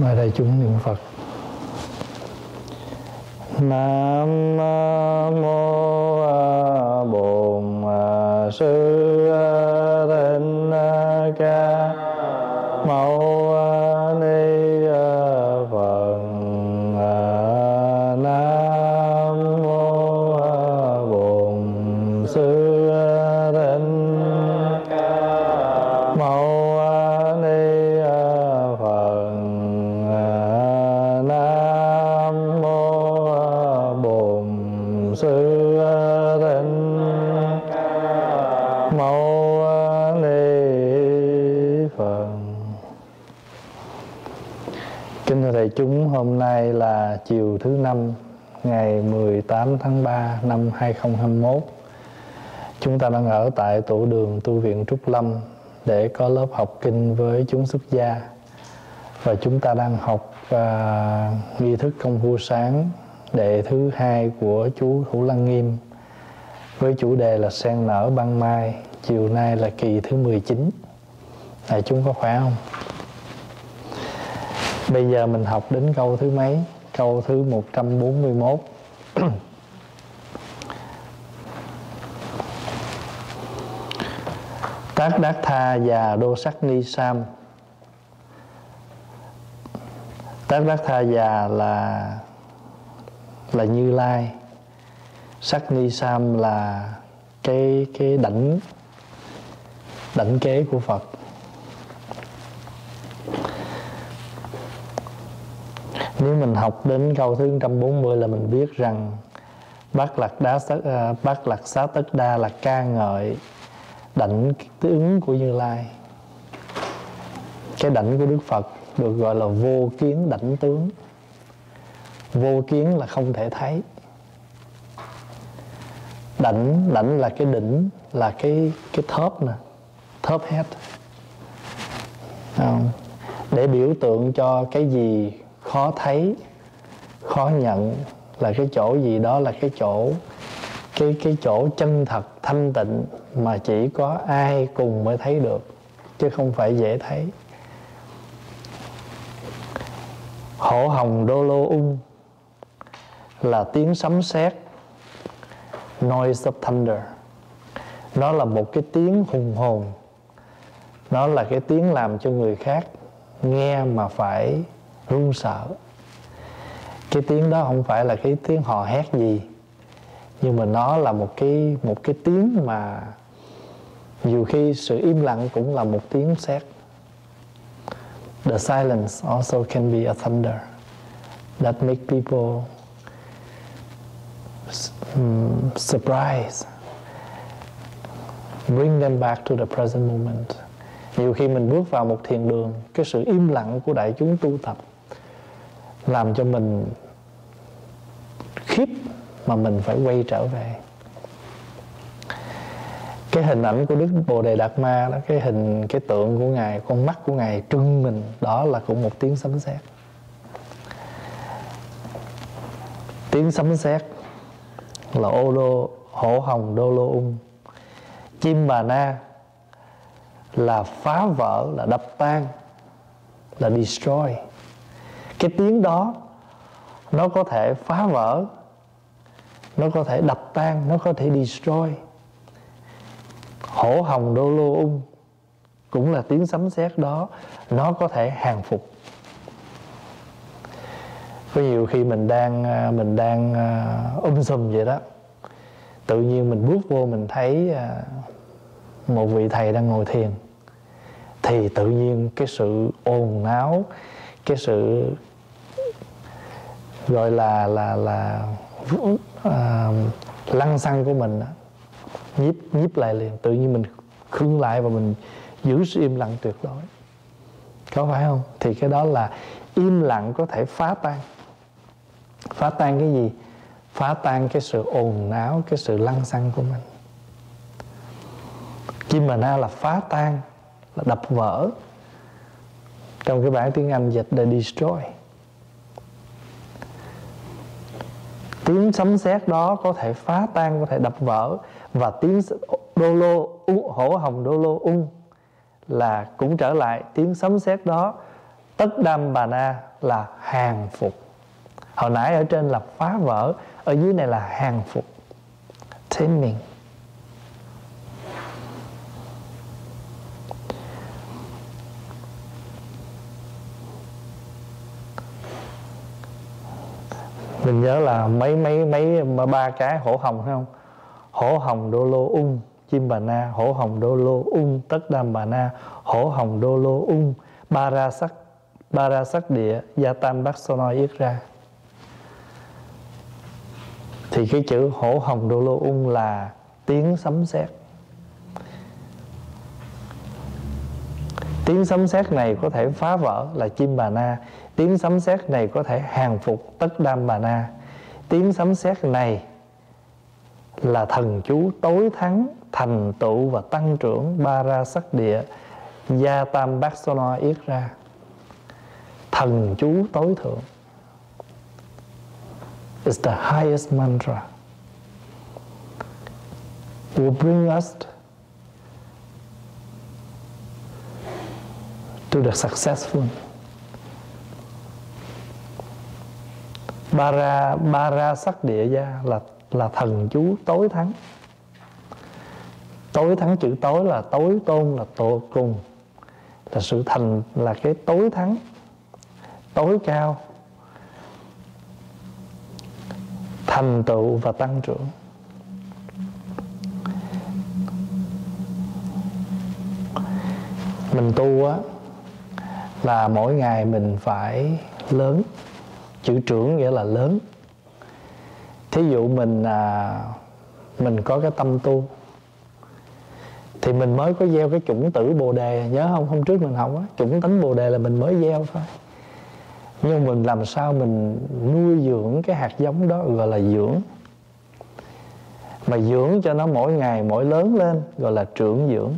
mời đại chúng niệm phật. Nam mô bổn sư hôm nay là chiều thứ năm, ngày 18 tháng 3 năm 2021. Chúng ta đang ở tại tổ đường tu viện Trúc Lâm để có lớp học kinh với chúng xuất gia. Và chúng ta đang học và nghi thức công phu sáng, đệ thứ hai của chú Thủ Lăng Nghiêm, với chủ đề là sen nở ban mai. Chiều nay là kỳ thứ 19. này chúng có khỏe không? Bây giờ mình học đến câu thứ mấy? Câu thứ 141 tát Đát Tha và Đô Sắc Ni Sam. Tát Đát Tha già là là Như Lai. Sắc Ni Sam là cái cái đảnh đảnh kế của Phật Nếu mình học đến câu thứ 140 là mình biết rằng Bát Lạc Đá Sắc, ờ, Bát Lạc Xá Tất Đa là ca ngợi đảnh tướng của Như Lai. Cái đảnh của Đức Phật được gọi là vô kiến đảnh tướng. Vô kiến là không thể thấy. Đảnh đảnh là cái đỉnh là cái cái thớp nè, thớp hết. Không? Để biểu tượng cho cái gì khó thấy, khó nhận là cái chỗ gì đó là cái chỗ, cái cái chỗ chân thật, thanh tịnh mà chỉ có ai cùng mới thấy được, chứ không phải dễ thấy. Hổ hồng đô lô ung là tiếng sấm sét, noise of thunder. Nó là một cái tiếng hùng hồn. Nó là cái tiếng làm cho người khác nghe mà phải run sợ. Cái tiếng đó không phải là cái tiếng hò hét gì nhưng mà nó là một cái một cái tiếng mà nhiều khi sự im lặng cũng là một tiếng sét. The silence also can be a thunder that make people um, surprise bring them back to the present moment. Nhiều khi mình bước vào một thiền đường cái sự im lặng của đại chúng tu tập làm cho mình khiếp mà mình phải quay trở về. Cái hình ảnh của đức bồ đề đạt ma đó, cái hình, cái tượng của ngài, con mắt của ngài trưng mình, đó là cũng một tiếng sấm sét. Tiếng sấm sét là ô đô, hổ hồng đô lô ung. Chim bà na là phá vỡ, là đập tan, là destroy cái tiếng đó, nó có thể phá vỡ, nó có thể đập tan, nó có thể destroy. Hổ hồng đô lô ung cũng là tiếng sấm sét đó, nó có thể hàng phục. Có nhiều khi mình đang à, mình đang à, um sùm vậy đó, tự nhiên mình bước vô mình thấy à, một vị thầy đang ngồi thiền, thì tự nhiên cái sự ồn náo cái sự gọi là là là à, lăng xăng của mình nhíp nhíp lại liền. Tự nhiên mình khưng lại và mình giữ sự im lặng tuyệt đối. Có phải không? Thì cái đó là im lặng có thể phá tan. Phá tan cái gì? Phá tan cái sự ồn ào cái sự lăng xăng của mình. Kim mà na là phá tan là đập vỡ. Trong cái bản tiếng Anh dịch là destroy. Tiếng sấm sét đó có thể phá tan, có thể đập vỡ. Và tiếng đô lô hổ hồng đô lô ung là cũng trở lại tiếng sấm sét đó. Tất đam bà na là hàng phục. Hồi nãy ở trên là phá vỡ, ở dưới này là hàng phục. Thế mình mình nhớ là mấy mấy mấy ba cái, hổ hồng phải không? Hổ hồng đô lô ung, chim bà na. Hổ hồng đô lô ung, tất đam bà na. Hổ hồng đô lô ung, ba ra sắc, ba ra sắc địa, gia tam bát sonoi yết ra. Thì cái chữ hổ hồng đô lô ung là tiếng sấm sét. Tiếng sấm sét này có thể phá vỡ là chim bà na tiếng sấm sét này có thể hàng phục tất đam bà na. Tiếng sấm sét này là thần chú tối thắng, thành tựu và tăng trưởng ba ra sắc địa gia tam bát sono yết ra. Thần chú tối thượng. Is the highest mantra. Will bring us to the successful. Ba ra ba ra sắc địa gia là là thần chú tối thắng. Tối thắng chữ tối là tối tôn, là tổ cùng là sự thành, là cái tối thắng, tối cao. Thành tựu và tăng trưởng. Mình tu á, là mỗi ngày mình phải lớn chữ trưởng nghĩa là lớn. Thí dụ mình à, mình có cái tâm tu thì mình mới có gieo cái chủng tử bồ đề. Nhớ không? Hôm trước mình học á chủng tánh bồ đề là mình mới gieo thôi. Nhưng mình làm sao mình nuôi dưỡng cái hạt giống đó gọi là dưỡng. Mà dưỡng cho nó mỗi ngày mỗi lớn lên gọi là trưởng dưỡng.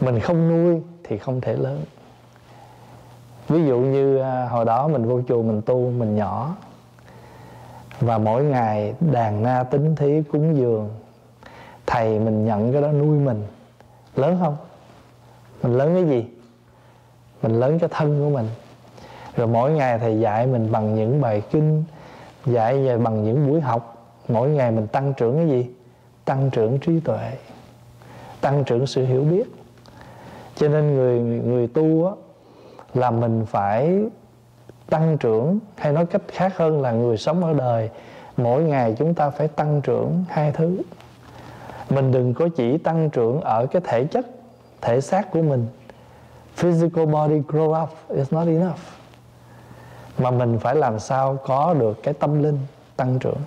Mình không nuôi thì không thể lớn ví dụ như à, hồi đó mình vô chùa mình tu, mình nhỏ, và mỗi ngày đàn na tính thí cúng dường, thầy mình nhận cái đó nuôi mình. Lớn không? Mình lớn cái gì? Mình lớn cái thân của mình. Rồi mỗi ngày thầy dạy mình bằng những bài kinh, dạy về bằng những buổi học. Mỗi ngày mình tăng trưởng cái gì? Tăng trưởng trí tuệ, tăng trưởng sự hiểu biết. Cho nên người người tu á là mình phải tăng trưởng hay nói cách khác hơn là người sống ở đời. Mỗi ngày chúng ta phải tăng trưởng hai thứ. Mình đừng có chỉ tăng trưởng ở cái thể chất thể xác của mình. Physical body grow up is not enough. Mà mình phải làm sao có được cái tâm linh tăng trưởng.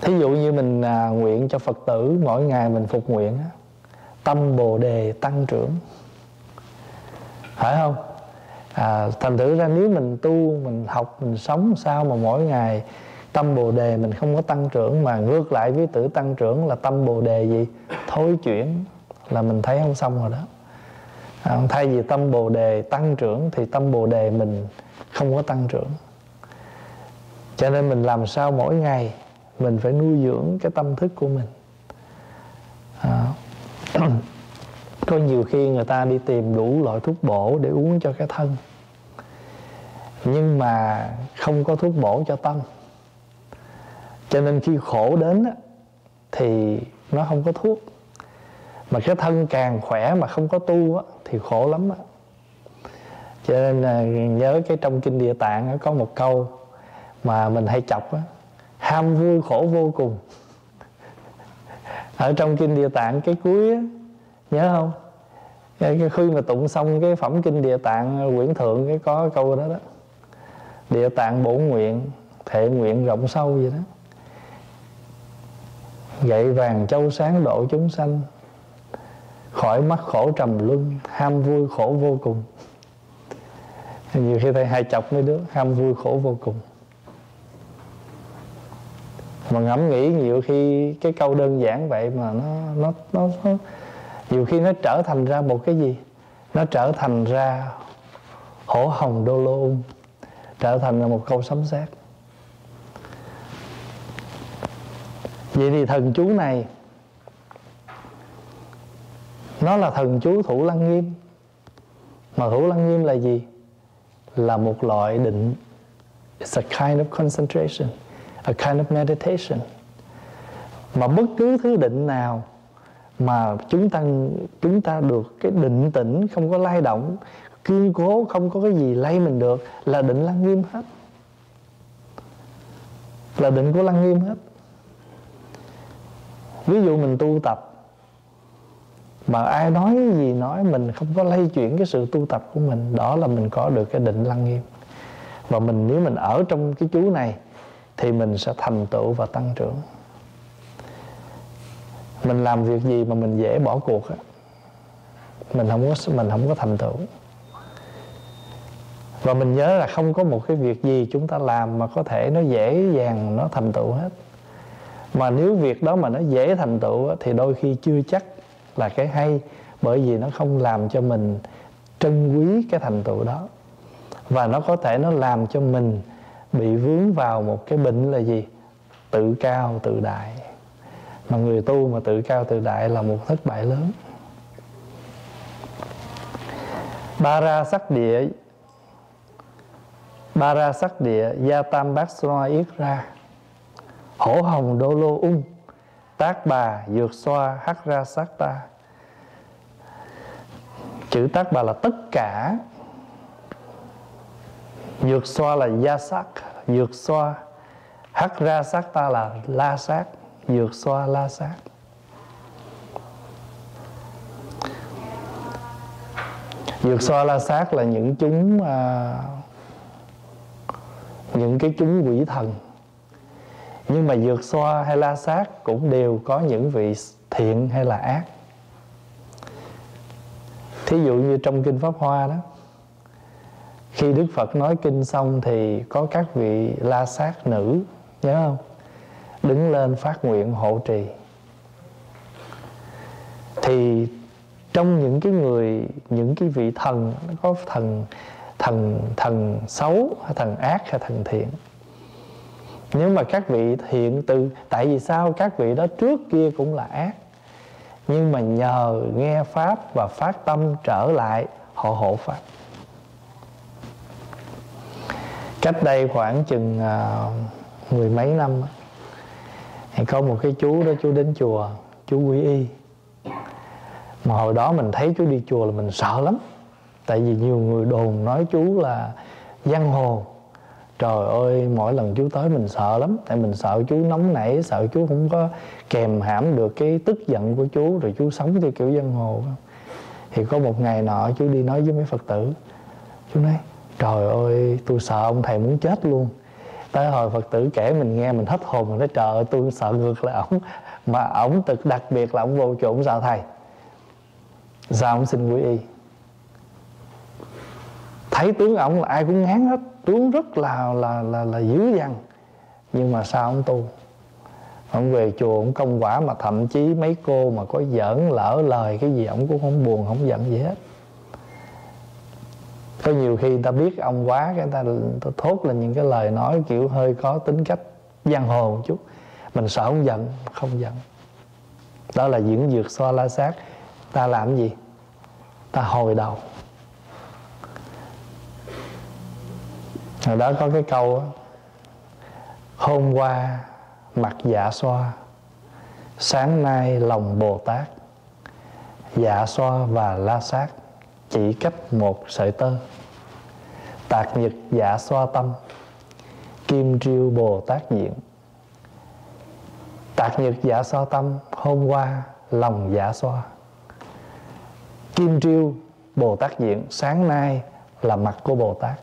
Thí dụ như mình à, nguyện cho phật tử mỗi ngày mình phục nguyện tâm bồ đề tăng trưởng phải không? À, thành thử ra nếu mình tu mình học mình sống sao mà mỗi ngày tâm bồ đề mình không có tăng trưởng mà ngược lại với tử tăng trưởng là tâm bồ đề gì? Thối chuyển là mình thấy không xong rồi đó. À, thay vì tâm bồ đề tăng trưởng thì tâm bồ đề mình không có tăng trưởng. Cho nên mình làm sao mỗi ngày mình phải nuôi dưỡng cái tâm thức của mình. À, có nhiều khi người ta đi tìm đủ loại thuốc bổ để uống cho cái thân. Nhưng mà không có thuốc bổ cho tâm. Cho nên khi khổ đến thì nó không có thuốc. Mà cái thân càng khỏe mà không có tu thì khổ lắm cho nên à, nhớ cái trong kinh địa tạng có một câu mà mình hay chọc ham vui khổ vô cùng. Ở trong kinh địa tạng cái cuối nhớ không? Cái, khi mà tụng xong cái phẩm kinh địa tạng quyển thượng cái có câu đó đó. Địa tạng bổ nguyện thệ nguyện rộng sâu vậy đó. Gậy vàng châu sáng độ chúng sanh khỏi mắt khổ trầm luân ham vui khổ vô cùng. Nhiều khi thầy hai chọc mấy đứa ham vui khổ vô cùng. Mà ngẫm nghĩ nhiều khi cái câu đơn giản vậy mà nó nó nó, nó nhiều khi nó trở thành ra một cái gì? Nó trở thành ra hổ hồng đô lô ung trở thành là một câu sấm sét. Vậy thì thần chú này, nó là thần chú thủ lăng nghiêm. Mà thủ lăng nghiêm là gì? Là một loại định, it's a kind of concentration, a kind of meditation. Mà bất cứ thứ định nào mà chúng ta chúng ta được cái định tĩnh, không có lay động, kiên cố, không có cái gì lay mình được, là định lăng nghiêm hết. Là định của lăng nghiêm hết. Ví dụ mình tu tập, mà ai nói gì nói mình không có lay chuyển cái sự tu tập của mình, đó là mình có được cái định lăng nghiêm. Và mình, nếu mình ở trong cái chú này, thì mình sẽ thành tựu và tăng trưởng mình làm việc gì mà mình dễ bỏ cuộc á? Mình không có mình không có thành tựu. Và mình nhớ là không có một cái việc gì chúng ta làm mà có thể nó dễ dàng nó thành tựu hết. Mà nếu việc đó mà nó dễ thành tựu thì đôi khi chưa chắc là cái hay, bởi vì nó không làm cho mình trân quý cái thành tựu đó. Và nó có thể nó làm cho mình bị vướng vào một cái bệnh là gì? Tự cao, tự đại mà người tu mà tự cao tự đại là một thất bại lớn. Ba ra sắc địa ba ra sắc địa gia tam bát xoa yết ra, hổ hồng đô lô ung, tác bà dược xoa hắc ra sắc ta. Chữ tác bà là tất cả. Dược xoa là gia sắc dược xoa hắc ra sắc ta là la sát dược xoa la sát. Dược xoa la sát là những chúng à, những cái chúng quỷ thần. Nhưng mà dược xoa hay la sát cũng đều có những vị thiện hay là ác. Thí dụ như trong kinh pháp hoa đó khi đức phật nói kinh xong thì có các vị la sát nữ nhớ không? Đứng lên phát nguyện hộ trì. Thì trong những cái người những cái vị thần nó có thần thần thần xấu hay thần ác hay thần thiện. Nếu mà các vị thiện từ tại vì sao các vị đó trước kia cũng là ác nhưng mà nhờ nghe pháp và phát tâm trở lại họ hộ pháp. Cách đây khoảng chừng uh, mười mấy năm có một cái chú đó chú đến chùa chú quý y. Mà hồi đó mình thấy chú đi chùa là mình sợ lắm. Tại vì nhiều người đồn nói chú là giang hồ. Trời ơi, mỗi lần chú tới mình sợ lắm. Tại mình sợ chú nóng nảy, sợ chú không có kèm hãm được cái tức giận của chú rồi chú sống theo kiểu giang hồ. Thì có một ngày nọ chú đi nói với mấy phật tử. Chú nói, trời ơi, tôi sợ ông thầy muốn chết luôn tới hồi phật tử kể mình nghe, mình hết hồn, mình nói, trời ơi, tôi sợ ngược lại ổng. Mà ổng thực, đặc biệt là ổng vô chỗ ổng sợ thầy. Sao ổng xin quý y. Thấy tướng ổng là ai cũng ngán hết. Tướng rất là là là là dữ dằn. Nhưng mà sao ông tu? Ông về chùa ông công quả mà thậm chí mấy cô mà có giỡn lỡ lời cái gì ông cũng không buồn, không giận gì hết có nhiều khi ta biết ông quá cái ta, ta thốt lên những cái lời nói kiểu hơi có tính cách giang hồ một chút. Mình sợ ông giận không giận. Đó là diễn dược xoa la sát ta làm gì? Ta hồi đầu. Hồi đó có cái câu đó, hôm qua mặt dạ xoa sáng nay lòng bồ tát. Dạ xoa và la sát chỉ cách một sợi tơ. Tạc nhật dạ xoa tâm, kim triêu bồ tát diện. Tạc nhật dạ xoa tâm, hôm qua lòng dạ xoa. Kim triêu bồ tát diện, sáng nay là mặt của bồ tát.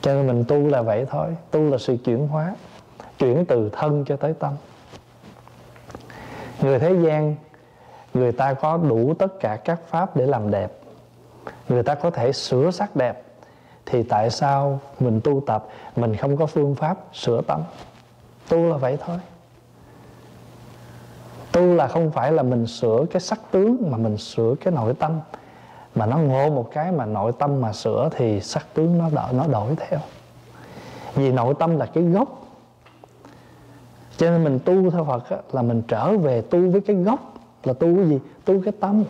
Cho nên mình tu là vậy thôi, tu là sự chuyển hóa, chuyển từ thân cho tới tâm. Người thế gian, người ta có đủ tất cả các pháp để làm đẹp người ta có thể sửa sắc đẹp. Thì tại sao mình tu tập mình không có phương pháp sửa tâm tu là vậy thôi. Tu là không phải là mình sửa cái sắc tướng mà mình sửa cái nội tâm. Mà nó ngộ một cái mà nội tâm mà sửa thì sắc tướng nó đỡ nó đổi theo. Vì nội tâm là cái gốc. Cho nên mình tu theo Phật á, là mình trở về tu với cái gốc. Là tu cái gì? Tu cái tâm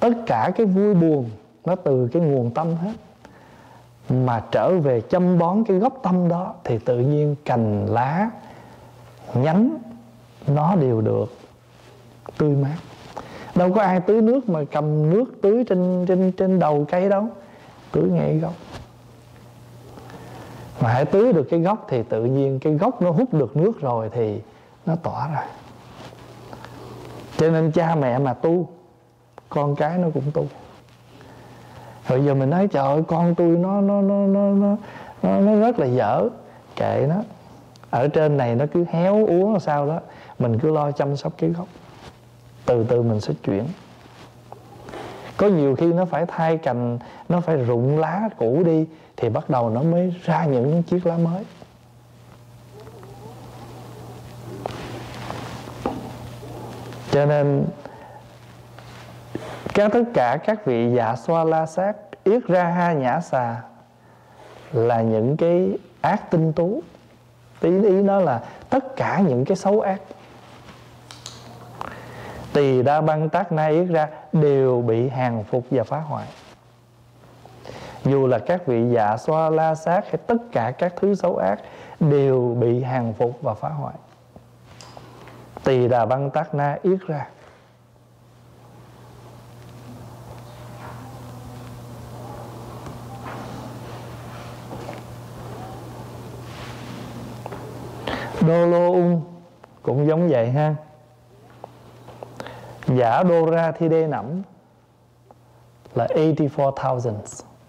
tất cả cái vui buồn nó từ cái nguồn tâm hết. Mà trở về chăm bón cái gốc tâm đó thì tự nhiên cành lá nhánh nó đều được tươi mát. Đâu có ai tưới nước mà cầm nước tưới trên trên trên đầu cây đâu. Tưới ngay gốc. Mà hãy tưới được cái gốc thì tự nhiên cái gốc nó hút được nước rồi thì nó tỏa ra. Cho nên cha mẹ mà tu con cái nó cũng tu. Rồi giờ mình nói trời ơi con tôi nó nó nó nó nó nó, nó rất là dở. Kệ nó. Ở trên này nó cứ héo uống sao đó mình cứ lo chăm sóc cái gốc. Từ từ mình sẽ chuyển. Có nhiều khi nó phải thay cành nó phải rụng lá cũ đi thì bắt đầu nó mới ra những chiếc lá mới. Cho nên các tất cả các vị dạ xoa la sát, yết ra ha nhã xà là những cái ác tinh tú. Ý ý nó là tất cả những cái xấu ác. Tỳ đa băng tác na yết ra đều bị hàng phục và phá hoại. Dù là các vị dạ xoa la sát hay tất cả các thứ xấu ác đều bị hàng phục và phá hoại. Tỳ đà băng tác na yết ra đô lô ung cũng giống vậy ha. Giả đô ra thi đê nẩm là 84.000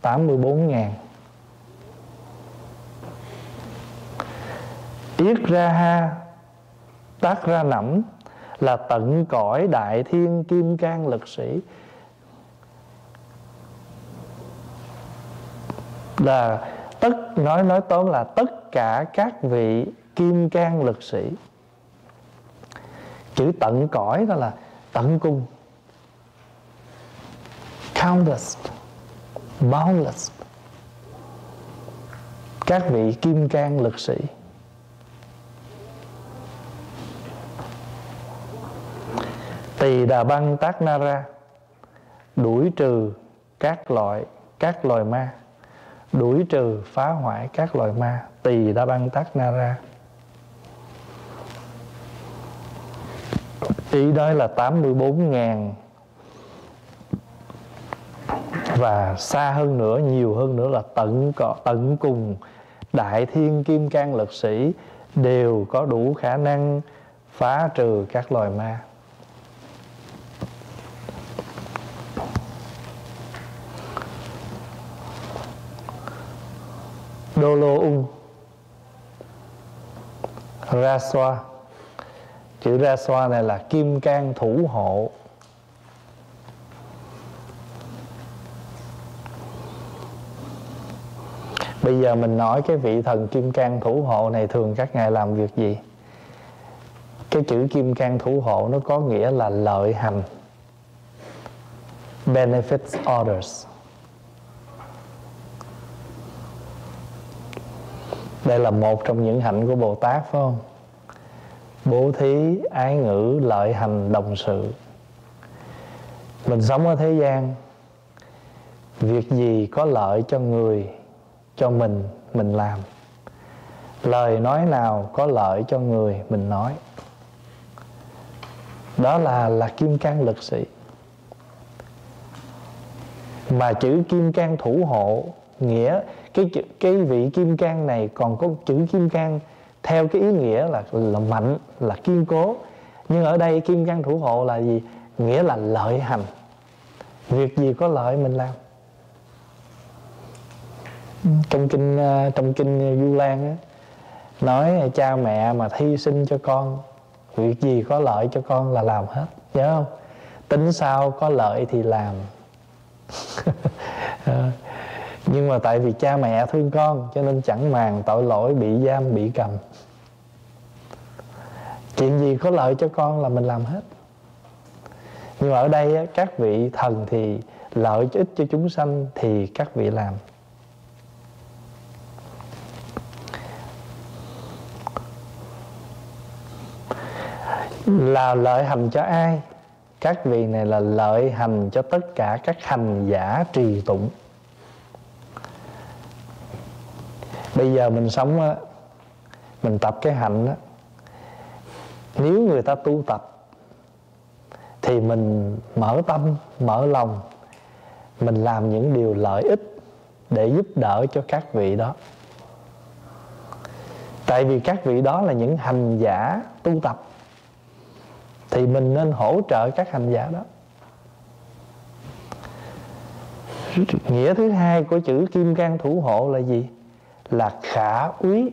84.000 Yết ra ha, Tác ra nẩm Là tận cõi đại thiên kim cang lực sĩ. Là tất, nói nói tóm là tất cả các vị kim cang lực sĩ. Chữ tận cõi đó là tận cùng. Countless, boundless. Các vị kim cang lực sĩ. Tỳ đà băng tác na ra, đuổi trừ các loại, các loài ma. Đuổi trừ phá hoại các loài ma. Tỳ đa băng tác na ra. Ý đó là 84.000 và xa hơn nữa, nhiều hơn nữa là tận tận cùng đại thiên kim cang lực sĩ đều có đủ khả năng phá trừ các loài ma. Đô lô ung, ra xoa chữ ra xoa này là kim cang thủ hộ. Bây giờ mình nói cái vị thần kim cang thủ hộ này thường các ngài làm việc gì? Cái chữ kim cang thủ hộ nó có nghĩa là lợi hành. Benefits others. Đây là một trong những hạnh của bồ tát, phải không? Bố thí, ái ngữ, lợi hành, đồng sự. Mình sống ở thế gian, việc gì có lợi cho người, cho mình mình làm. Lời nói nào có lợi cho người, mình nói. Đó là là kim cang lực sĩ. Mà chữ kim cang thủ hộ nghĩa, cái cái vị kim cang này còn có chữ kim cang theo cái ý nghĩa là là mạnh, là kiên cố. Nhưng ở đây kim cang thủ hộ là gì? Nghĩa là lợi hành. Việc gì có lợi mình làm? Trong kinh ờ, trong kinh du lan á, nói cha mẹ mà thi sinh cho con, việc gì có lợi cho con là làm hết. Nhớ không? Tính sao có lợi thì làm. Ờ, nhưng mà tại vì cha mẹ thương con, cho nên chẳng màng tội lỗi, bị giam, bị cầm. Chuyện gì có lợi cho con là mình làm hết. Nhưng mà ở đây các vị thần thì lợi ích cho chúng sanh thì các vị làm. Là lợi hành cho ai? Các vị này là lợi hành cho tất cả các hành giả trì tụng. Bây giờ mình sống á, mình tập cái hạnh á, nếu người ta tu tập, thì mình mở tâm, mở lòng, mình làm những điều lợi ích để giúp đỡ cho các vị đó. Tại vì các vị đó là những hành giả tu tập, thì mình nên hỗ trợ các hành giả đó. Nghĩa thứ hai của chữ kim cang thủ hộ là gì? Là khả úy.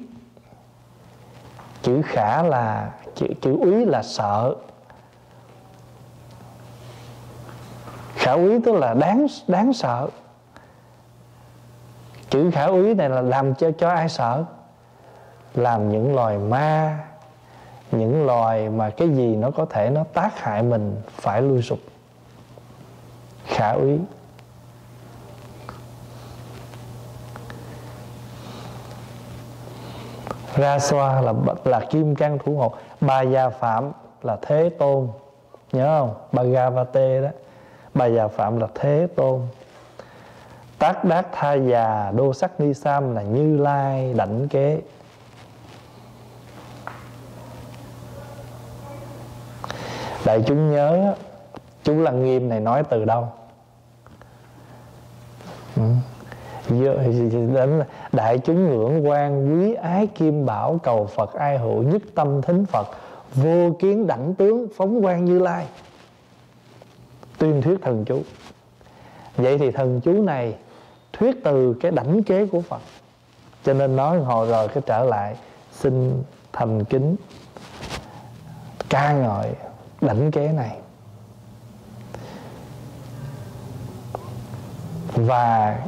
Chữ khả là, chữ chữ úy là sợ. Khả úy tức là đáng đáng sợ. Chữ khả úy này là làm cho cho ai sợ? Làm những loài ma, những loài mà cái gì nó có thể nó tác hại mình phải lui sụp. Khả úy. Ra xoa là là kim cang thủ hộ bà già phạm là thế tôn. Nhớ không? Bhagavate đó. Bà già phạm là thế tôn. Tác đát tha già, đô sắc ni sam là như lai, đảnh kế. Đại chúng nhớ, chú lăng nghiêm này nói từ đâu ừ đến đại chúng ngưỡng quan quý ái kim bảo cầu phật ai hộ nhất tâm thính phật, vô kiến đẳng tướng phóng quan như lai. Tuyên thuyết thần chú. Vậy thì thần chú này thuyết từ cái đảnh kế của phật. Cho nên nói hồi rồi cái trở lại, xin thành kính ca ngợi đảnh kế này. Và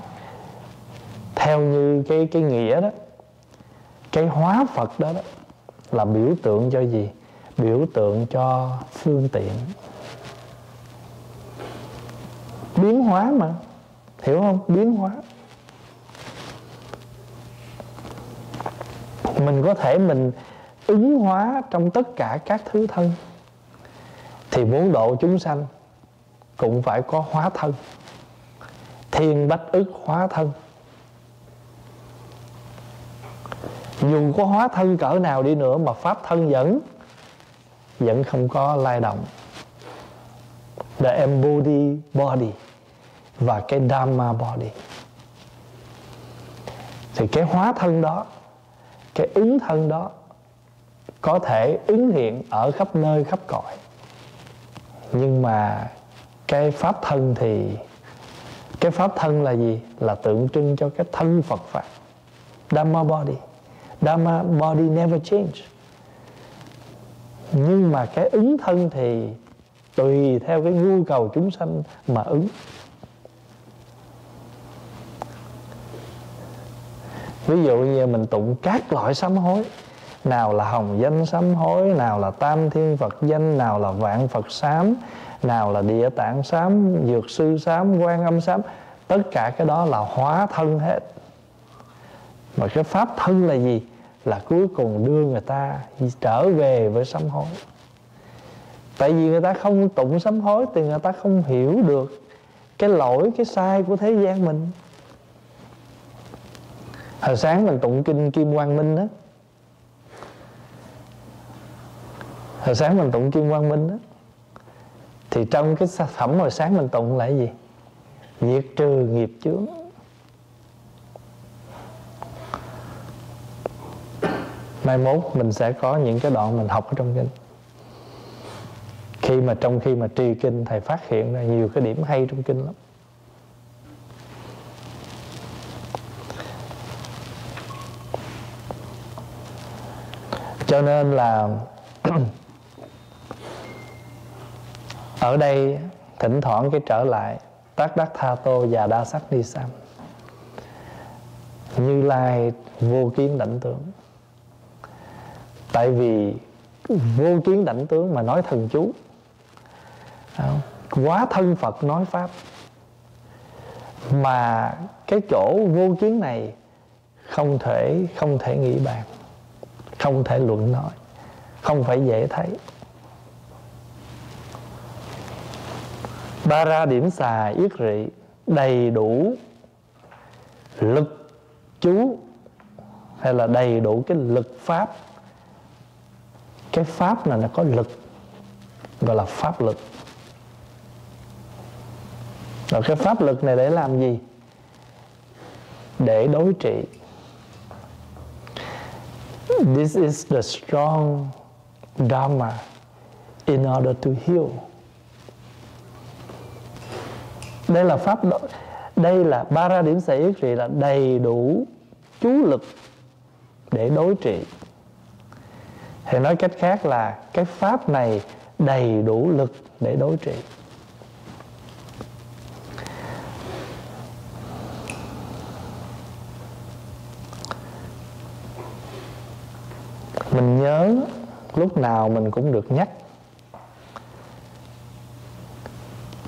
theo như cái cái nghĩa đó. Cái hóa phật đó, đó là biểu tượng cho gì? Biểu tượng cho phương tiện. Biến hóa mà hiểu không? Biến hóa. Mình có thể mình ứng hóa trong tất cả các thứ thân. Thì muốn độ chúng sanh cũng phải có hóa thân. Thiên bách ức hóa thân. Dù có hóa thân cỡ nào đi nữa mà pháp thân vẫn vẫn không có lai động. The embody body và cái dharma body. Thì cái hóa thân đó, cái ứng thân đó có thể ứng hiện ở khắp nơi, khắp cõi. Nhưng mà cái pháp thân thì, cái pháp thân là gì? Là tượng trưng cho cái thân phật pháp. Dharma body dharma body never change. Nhưng mà cái ứng thân thì tùy theo cái nhu cầu chúng sanh mà ứng. Ví dụ như mình tụng các loại sám hối, nào là hồng danh sám hối, nào là tam thiên phật danh, nào là vạn phật sám, nào là địa tạng sám, dược sư sám, quan âm sám, tất cả cái đó là hóa thân hết mà cái pháp thân là gì? Là cuối cùng đưa người ta trở về với sám hối. Tại vì người ta không tụng sám hối thì người ta không hiểu được cái lỗi, cái sai của thế gian mình. Hồi sáng mình tụng kinh kim quang minh đó hồi sáng mình tụng kim quang minh đó thì trong cái phẩm hồi sáng mình tụng là cái gì? Diệt trừ nghiệp chướng. Mai mốt mình sẽ có những cái đoạn mình học ở trong kinh. Khi mà trong khi mà tri kinh, thầy phát hiện ra nhiều cái điểm hay trong kinh lắm. Cho nên là ở đây thỉnh thoảng cái trở lại tác đắc tha tô và đa sắc đi sam. Như lai vô kiến đảnh tướng tại vì vô kiến đảnh tướng mà nói thần chú. Quá thân phật nói pháp. Mà cái chỗ vô kiến này không thể không thể nghĩ bàn, không thể luận nói, không phải dễ thấy. Ba ra điểm xà yết rị đầy đủ lực chú, hay là đầy đủ cái lực pháp cái pháp này nó có lực gọi là pháp lực. Rồi cái pháp lực này để làm gì? Để đối trị. This is the strong dharma in order to heal. Đây là pháp độ, đây là ba ra điểm sở yết trị là đầy đủ chú lực để đối trị thì nói cách khác là cái pháp này đầy đủ lực để đối trị. Mình nhớ lúc nào mình cũng được nhắc.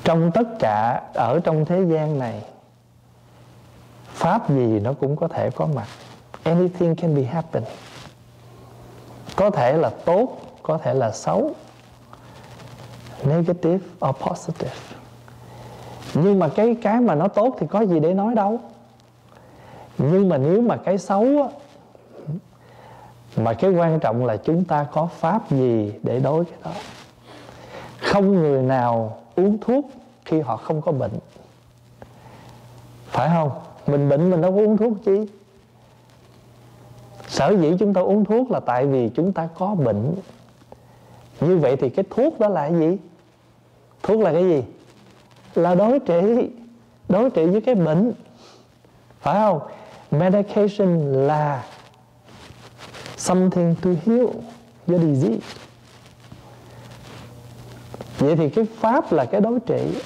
Trong tất cả, ở trong thế gian này, pháp gì nó cũng có thể có mặt. Anything can be happen có thể là tốt có thể là xấu. Negative or positive. Nhưng mà cái cái mà nó tốt thì có gì để nói đâu. Nhưng mà nếu mà cái xấu á, mà cái quan trọng là chúng ta có pháp gì để đối cái đó. Không người nào uống thuốc khi họ không có bệnh. Phải không? Mình bệnh mình đâu có uống thuốc chi? Sở dĩ chúng ta uống thuốc là tại vì chúng ta có bệnh. Như vậy thì cái thuốc đó là cái gì? Thuốc là cái gì? Là đối trị đối trị với cái bệnh. Phải không? Medication là something to heal your disease. Vậy thì cái pháp là cái đối trị.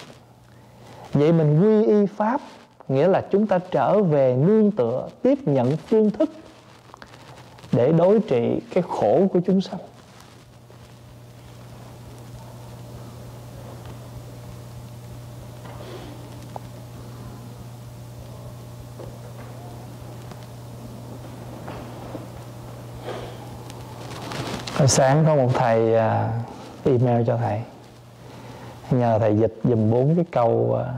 Vậy mình quy y pháp nghĩa là chúng ta trở về nương tựa, tiếp nhận phương thức để đối trị cái khổ của chúng sanh. Hồi sáng có một thầy à, email cho thầy. Nhờ thầy dịch dùm bốn cái câu à,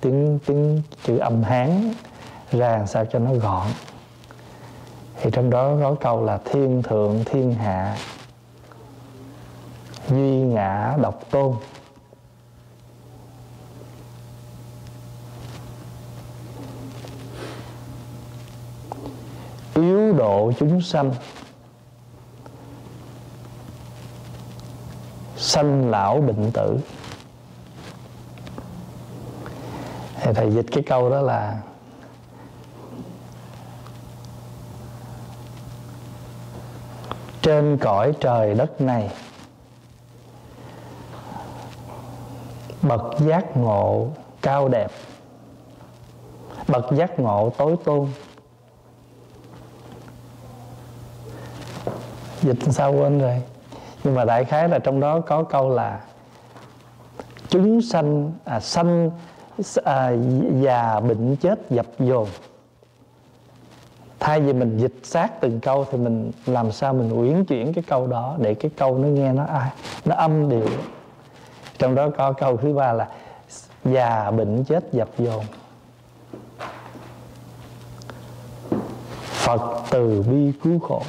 tiếng tiếng chữ âm hán ra làm sao cho nó gọn thì trong đó có câu là thiên thượng, thiên hạ, duy ngã, độc tôn. Yếu độ chúng sanh sanh lão bệnh tử. Thì thầy dịch cái câu đó là trên cõi trời đất này. Bậc giác ngộ cao đẹp. Bậc giác ngộ tối tôn. Dịch sao quên rồi? Nhưng mà đại khái là trong đó có câu là chúng sanh à, sanh à, già bệnh chết dập dồn thay vì mình dịch sát từng câu thì mình làm sao mình uyển chuyển cái câu đó để cái câu nó nghe nó ai, nó âm điệu. Trong đó có câu thứ ba là già bệnh chết dập dồn. Phật từ bi cứu khổ.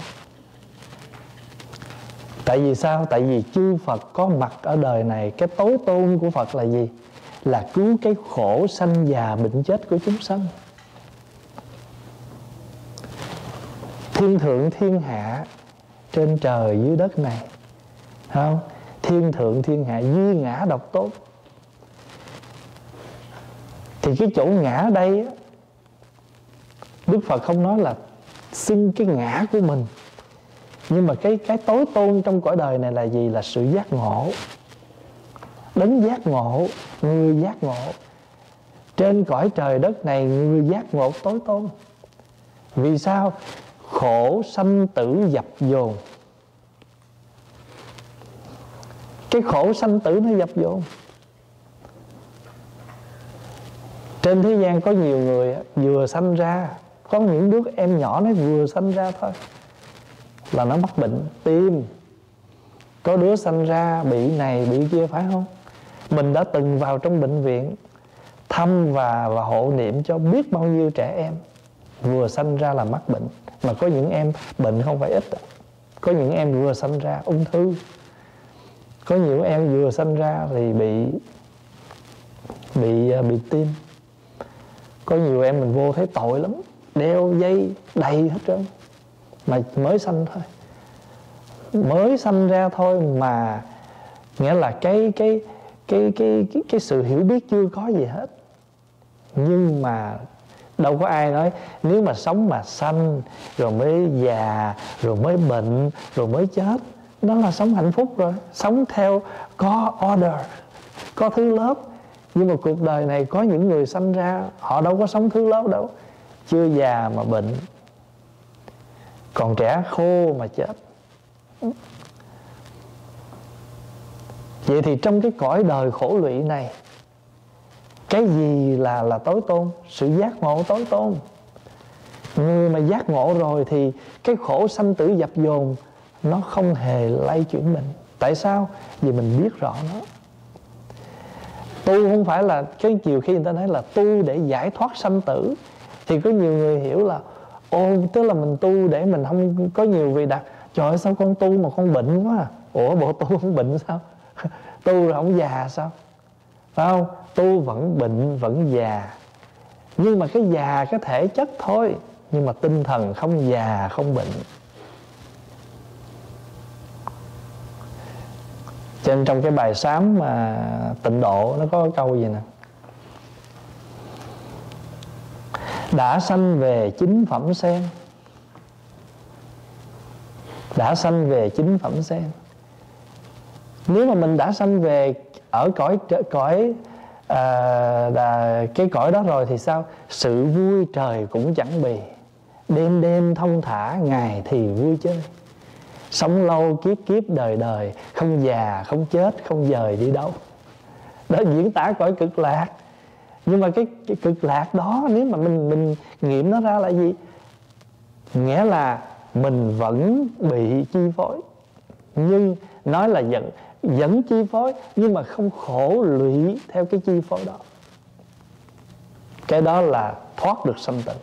Tại vì sao? Tại vì chư phật có mặt ở đời này, cái tối tôn của phật là gì? Là cứu cái khổ sanh già bệnh chết của chúng sanh. Thiên thượng thiên hạ trên trời dưới đất này. Không, thiên thượng thiên hạ, duy ngã độc tốt. Thì cái chỗ ngã ở đây đức phật không nói là xin cái ngã của mình. Nhưng mà cái cái tối tôn trong cõi đời này là gì? Là sự giác ngộ. Đấng giác ngộ, người giác ngộ. Trên cõi trời đất này, người giác ngộ tối tôn. Vì sao? Khổ sanh tử dập dồn. Cái khổ sanh tử nó dập dồn. Trên thế gian có nhiều người vừa sanh ra, có những đứa em nhỏ nó vừa sanh ra thôi, là nó mắc bệnh tim. Có đứa sanh ra bị này, bị kia, phải không? Mình đã từng vào trong bệnh viện, thăm và và hộ niệm cho biết bao nhiêu trẻ em vừa sanh ra là mắc bệnh mà có những em bệnh không phải ít. Có những em vừa sanh ra ung thư. Có nhiều em vừa sanh ra thì bị bị à, bị tim. Có nhiều em mình vô thấy tội lắm đeo dây đầy hết trơn. Mà mới sanh thôi. Mới sanh ra thôi mà nghĩa là cái cái cái cái cái, cái sự hiểu biết chưa có gì hết. Nhưng mà đâu có ai nói, nếu mà sống mà sanh, rồi mới già, rồi mới bệnh, rồi mới chết, đó là sống hạnh phúc rồi, sống theo có order, có thứ lớp. Nhưng mà cuộc đời này có những người sanh ra, họ đâu có sống thứ lớp đâu, chưa già mà bệnh. Còn trẻ khô mà chết. Vậy thì trong cái cõi đời khổ lụy này cái gì là là tối tôn? Sự giác ngộ tối tôn. Người mà giác ngộ rồi thì cái khổ sanh tử dập dồn, nó không hề lay chuyển mình. Tại sao? Vì mình biết rõ nó. Tu không phải là, cái chiều khi người ta nói là tu để giải thoát sanh tử. Thì có nhiều người hiểu là, ô, tức là mình tu để mình không có nhiều vị đặt trời ơi, sao con tu mà con bệnh quá à? ủa, bộ tu không bệnh sao? Tu rồi không già sao? Phải không? Tu vẫn bệnh, vẫn già. Nhưng mà cái già cái thể chất thôi, nhưng mà tinh thần không già, không bệnh. Trên trong cái bài sám mà tịnh độ, nó có câu gì nè? Đã sanh về chính phẩm sen. Đã sanh về chính phẩm sen. Nếu mà mình đã sanh về ở cõi cõi à, là cái cõi đó rồi thì sao? Sự vui trời cũng chẳng bì. Đêm đêm thông thả ngày thì vui chơi. Sống lâu kiếp kiếp đời đời không già không chết không dời đi đâu. Đó diễn tả cõi cực lạc. Nhưng mà cái, cái cực lạc đó nếu mà mình mình nghiệm nó ra là gì? Nghĩa là mình vẫn bị chi phối. Nhưng nói là giận dẫn chi phối, nhưng mà không khổ lụy theo cái chi phối đó. Cái đó là thoát được sanh tử.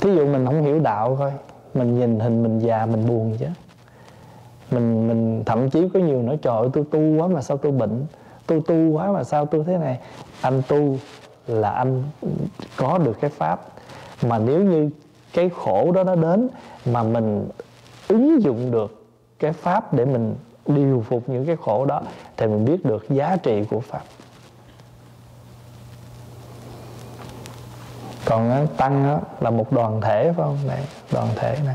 Thí dụ mình không hiểu đạo thôi, mình nhìn hình, mình già, mình buồn chứ. Mình mình thậm chí có nhiều nói, trời tôi tu quá mà sao tôi bệnh? Tôi tu quá mà sao tôi thế này? Anh tu là anh có được cái pháp. Mà nếu như cái khổ đó nó đến mà mình ứng dụng được cái pháp để mình điều phục những cái khổ đó thì mình biết được giá trị của pháp. Còn tăng á, là một đoàn thể phải không? Này đoàn thể này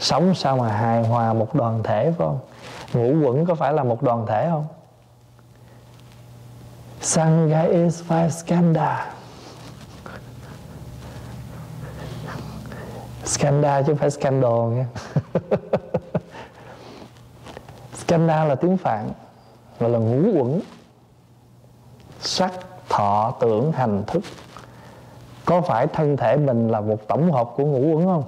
sống sao mà hài hòa một đoàn thể phải không? Ngũ quẩn có phải là một đoàn thể không? Sangha is five skanda Skanda chứ không phải scandal nha. Chana là tiếng Phạn Gọi là ngũ quẩn Sắc, thọ, tưởng, hành, thức. Có phải thân thể mình là một tổng hợp của ngũ quẩn không?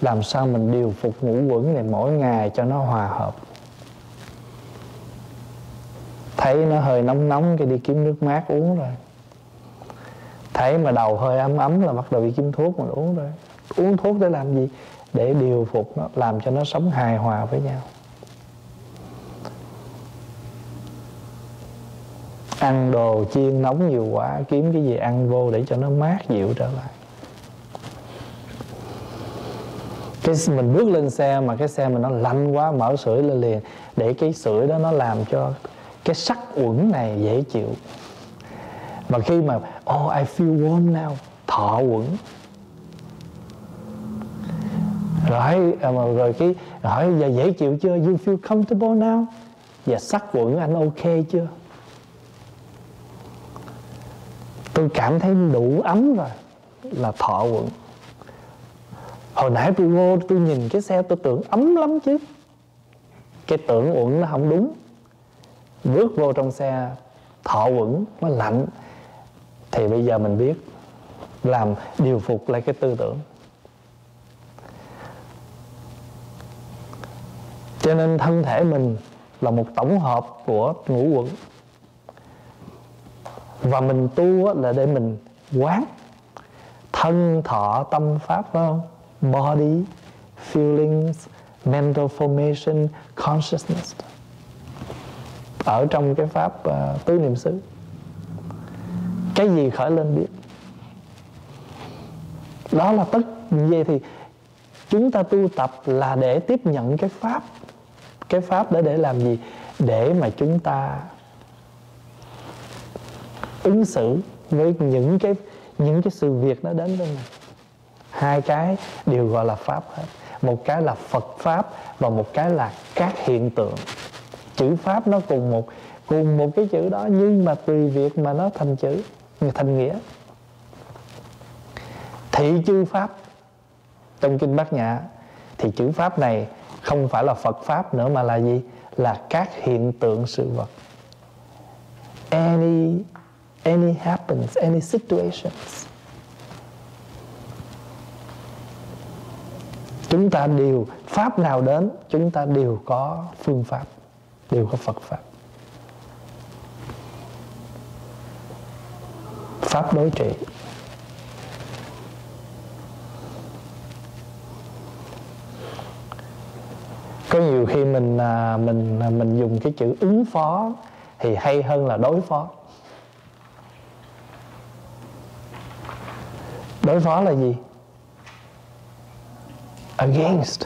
Làm sao mình điều phục ngũ quẩn này mỗi ngày cho nó hòa hợp? Thấy nó hơi nóng nóng cái đi kiếm nước mát uống rồi. Thấy mà đầu hơi ấm ấm là bắt đầu đi kiếm thuốc mà uống rồi. Uống thuốc để làm gì? Để điều phục nó, làm cho nó sống hài hòa với nhau. Ăn đồ chiên nóng nhiều quá kiếm cái gì ăn vô để cho nó mát dịu trở lại. Cái mình bước lên xe mà cái xe mình nó lạnh quá mở sưởi lên liền để cái sưởi đó nó làm cho cái sắc uẩn này dễ chịu. Mà khi mà oh I feel warm now. Thọ uẩn. Rồi à, mà rồi cái hỏi giờ dễ chịu chưa? You feel comfortable now? Và sắc uẩn anh ok chưa? Tôi cảm thấy đủ ấm rồi. Là thọ quận. Hồi nãy tôi vô, tôi nhìn cái xe, tôi tưởng ấm lắm chứ. Cái tưởng uẩn nó không đúng. Bước vô trong xe, thọ quận nó lạnh. Thì bây giờ mình biết làm điều phục lại cái tư tưởng. Cho nên thân thể mình là một tổng hợp của ngũ quẩn và mình tu là để mình quán thân thọ tâm pháp phải không? Body feelings mental formation consciousness. Ở trong cái pháp uh, tứ niệm xứ. Cái gì khởi lên biết? Đó là tất. Vậy thì chúng ta tu tập là để tiếp nhận cái pháp. Cái pháp để để làm gì? Để mà chúng ta ứng xử với những cái những cái sự việc nó đến với mình hai cái đều gọi là pháp hết. Một cái là phật pháp và một cái là các hiện tượng. Chữ pháp nó cùng một cùng một cái chữ đó, nhưng mà tùy việc mà nó thành chữ, thành nghĩa. Thị chư pháp, trong kinh bát nhã, thì chữ pháp này không phải là phật pháp nữa mà là gì? Là các hiện tượng sự vật. Any any happens, any situations. Chúng ta đều, pháp nào đến, chúng ta đều có phương pháp, đều có phật pháp. Pháp đối trị. Có nhiều khi mình à, mình à, mình dùng cái chữ ứng phó thì hay hơn là đối phó. Đối phó là gì? Against.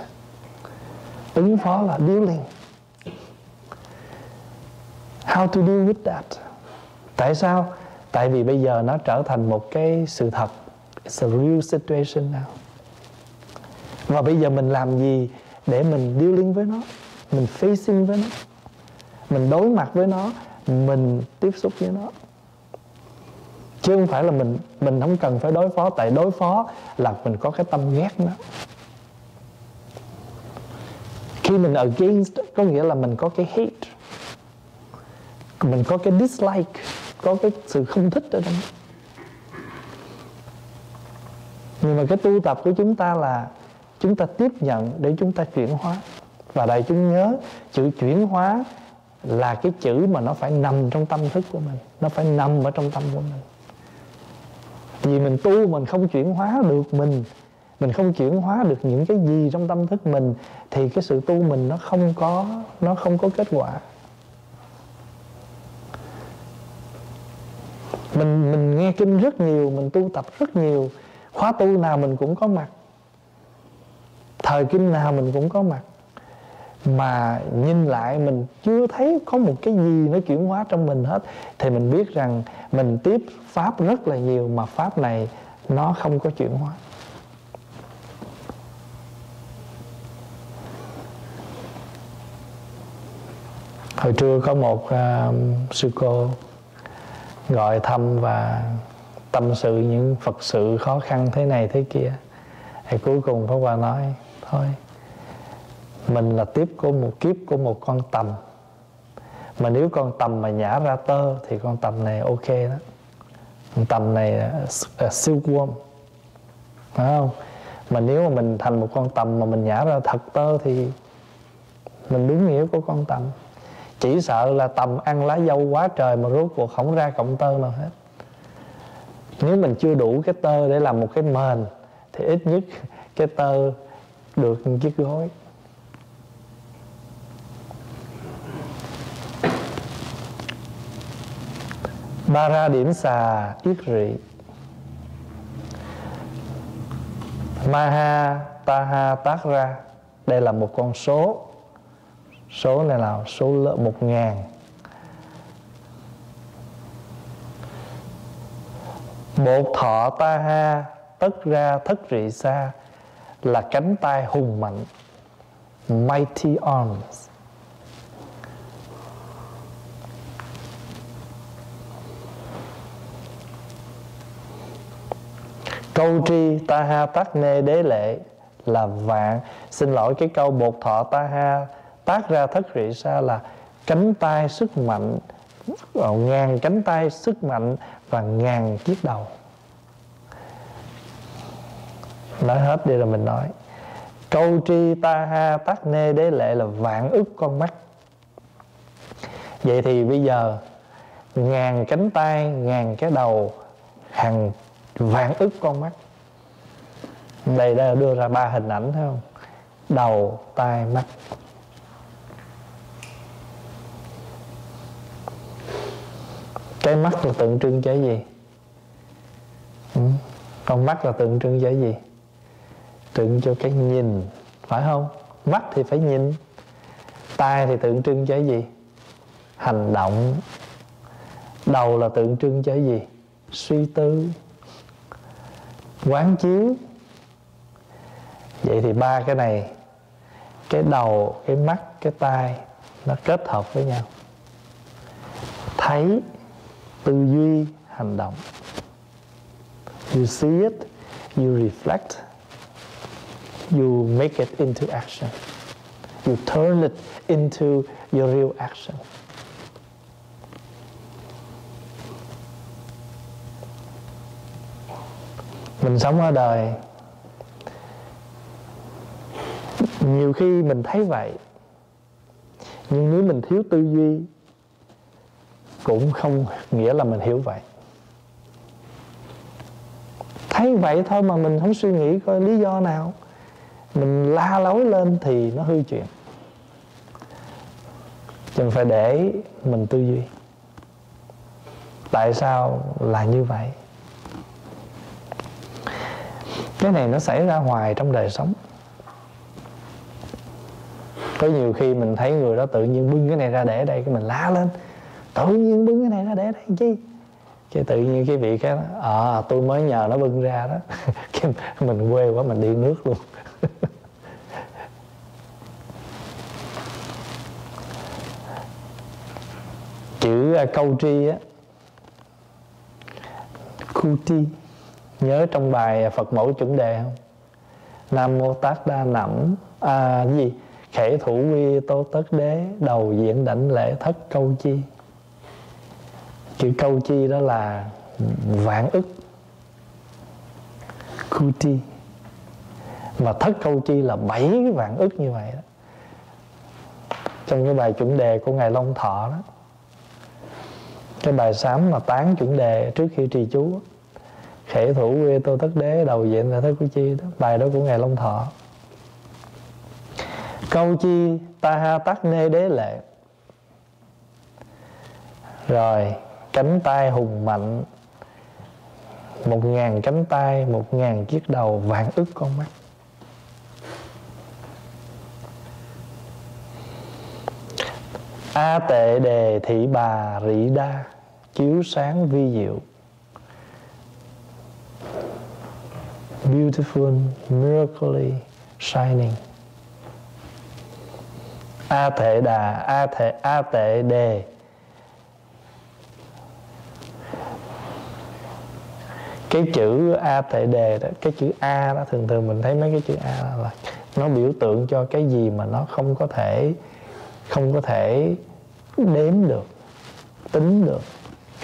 Ứng phó là dealing. How to deal with that? Tại sao? Tại vì bây giờ nó trở thành một cái sự thật, it's a real situation now. Và bây giờ mình làm gì để mình dealing với nó? Mình facing với nó? Mình đối mặt với nó? Mình tiếp xúc với nó? Chứ không phải là mình mình không cần phải đối phó, tại đối phó là mình có cái tâm ghét nó. Khi mình against, có nghĩa là mình có cái hate. Mình có cái dislike, có cái sự không thích ở trong đó. nhưng mà cái tu tập của chúng ta là chúng ta tiếp nhận để chúng ta chuyển hóa. Và đại chúng nhớ, chữ chuyển hóa là cái chữ mà nó phải nằm trong tâm thức của mình, nó phải nằm ở trong tâm của mình vì mình tu mình không chuyển hóa được mình mình không chuyển hóa được những cái gì trong tâm thức mình, thì cái sự tu mình nó không có, nó không có kết quả. Mình mình nghe kinh rất nhiều, mình tu tập rất nhiều, khóa tu nào mình cũng có mặt, thời kinh nào mình cũng có mặt mà nhìn lại mình chưa thấy có một cái gì nó chuyển hóa trong mình hết thì mình biết rằng mình tiếp pháp rất là nhiều mà pháp này nó không có chuyển hóa. Hồi trưa có một uh, sư cô gọi thăm và tâm sự những phật sự khó khăn thế này thế kia. Thì cuối cùng pháp hòa nói thôi mình là tiếp của một kiếp của một con tầm. Mà nếu con tầm mà nhả ra tơ thì con tầm này ok đó. Con tầm này à, siêu à, silkworm phải không? Mà nếu mà mình thành một con tầm mà mình nhả ra thật tơ thì mình đúng nghĩa của con tầm. Chỉ sợ là tầm ăn lá dâu quá trời mà rốt cuộc không ra cộng tơ nào hết. Nếu mình chưa đủ cái tơ để làm một cái mền, thì ít nhất cái tơ được một chiếc gối. Ba ra điểm xà yết rị. Maha taha tác ra. Đây là một con số. Số này là số lớn một ngàn. Bột thọ ta ha, Tất ra, thất rị xa Là cánh tay hùng mạnh. Mighty arms. Câu tri ta ha tắc nê đế lệ Là vạn. Xin lỗi cái câu bột thọ ta ha Tác ra thất rị sa là Cánh tay sức mạnh ờ, Ngàn cánh tay sức mạnh Và ngàn chiếc đầu. Nói hết đi rồi mình nói. Câu tri ta ha tắc nê đế lệ là vạn ức con mắt. Vậy thì bây giờ, ngàn cánh tay, ngàn cái đầu hàng vạn ức con mắt. Đây đã đưa ra ba hình ảnh, thấy không? Đầu, tai, mắt. Cái mắt là tượng trưng cho cái gì? Ừ. con mắt là tượng trưng cho cái gì? Tượng cho cái nhìn, phải không? Mắt thì phải nhìn, tai thì tượng trưng cho cái gì? Hành động. Đầu là tượng trưng cho cái gì? Suy tư quán chiếu. Vậy thì ba cái này, cái đầu, cái mắt, cái tai, nó kết hợp với nhau. Thấy tư duy hành động. You see it, you reflect, you make it into action. You turn it into your real action. Mình sống ở đời. Nhiều khi mình thấy vậy, nhưng nếu mình thiếu tư duy, cũng không nghĩa là mình hiểu vậy. Thấy vậy thôi mà mình không suy nghĩ coi lý do nào. Mình la lối lên thì nó hư chuyện. Chừng phải để mình tư duy. Tại sao là như vậy? Cái này nó xảy ra hoài trong đời sống. Có nhiều khi mình thấy người đó tự nhiên bưng cái này ra để đây, Cái mình la lên, Tự nhiên bưng cái này ra để đây chi? Cái tự nhiên cái vị cái à ờ, tôi mới nhờ nó bưng ra đó. Cái mình quê quá, mình đi nước luôn. Chữ à, câu tri á. Kuti nhớ trong bài Phật mẫu chuẩn đề không? Nam mô Tát Đa nẩm à gì? Khể thủ vi tô tất đế, đầu diện đảnh lễ thất câu chi. Chữ câu chi đó là vạn ức. Kuti mà thất câu chi là bảy vạn ức như vậy đó. Trong cái bài chuẩn đề của ngài Long Thọ đó. Cái bài sám mà tán chuẩn đề trước khi trì chú khể thủ quê tô tất đế đầu diện là thất của chi đó. Bài đó của ngài long thọ. Câu chi, ta ha tắc nê đế lệ. Rồi, cánh tay hùng mạnh. Một ngàn cánh tay, một ngàn chiếc đầu vạn ức con mắt. A tệ đề thị bà rị đa, chiếu sáng vi diệu beautiful miraculously shining. A thể đà a thể, a tệ đề. Cái chữ a tệ đề đó cái chữ a đó thường thường mình thấy mấy cái chữ a là nó biểu tượng cho cái gì mà nó không có thể không có thể đếm được tính được